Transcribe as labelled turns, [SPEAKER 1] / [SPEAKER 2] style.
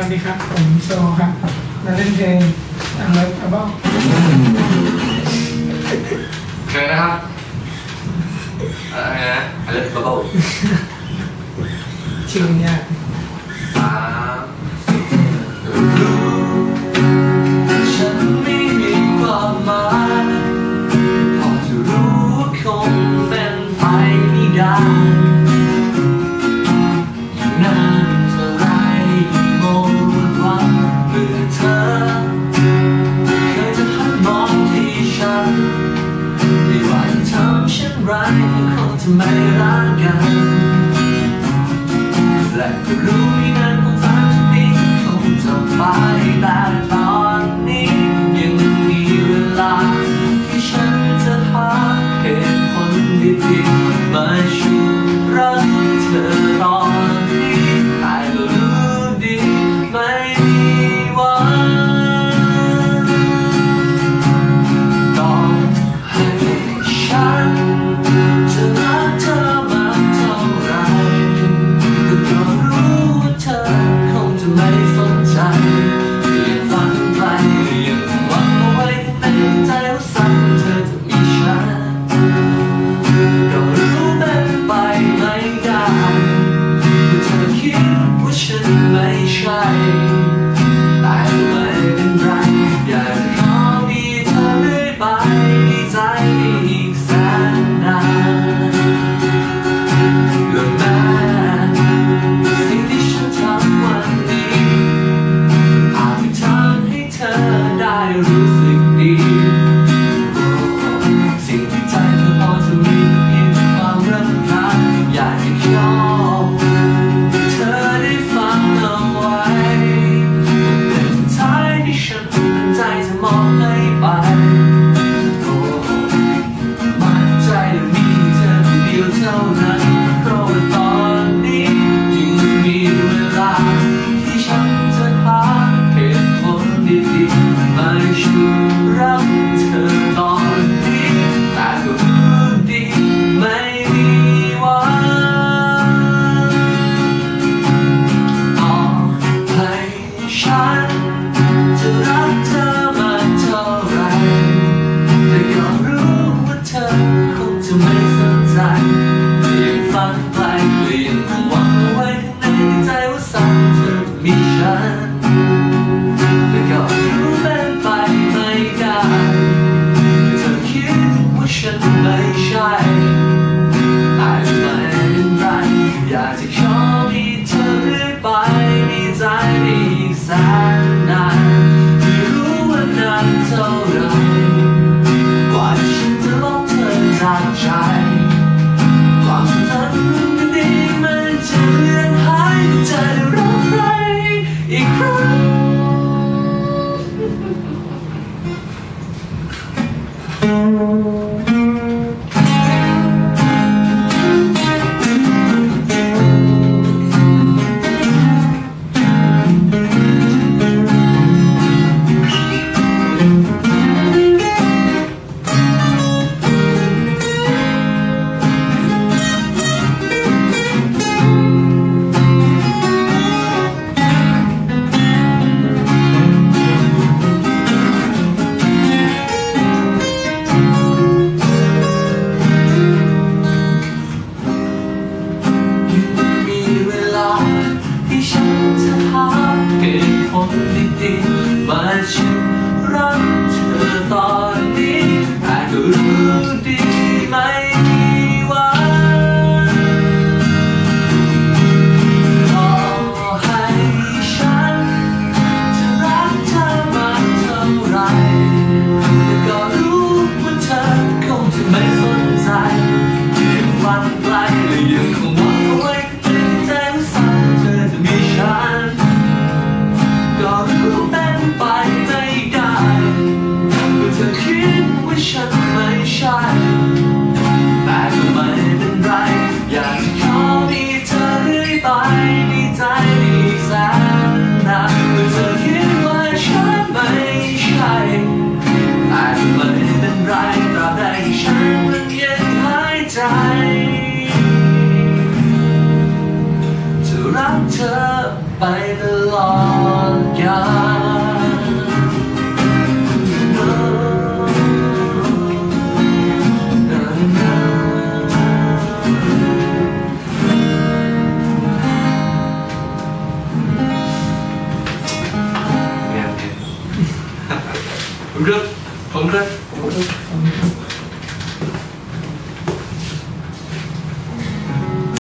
[SPEAKER 1] วัสดีครับ ผมโซครับมาเล่นเพลงอังเล็กอับ้
[SPEAKER 2] อมเคยนะครับอะไรนะอันเล็กอับ้อมชื่อมันยาก ร้ายของคนที่ไม่รักกันและก็รู้นะ values by the Lord God.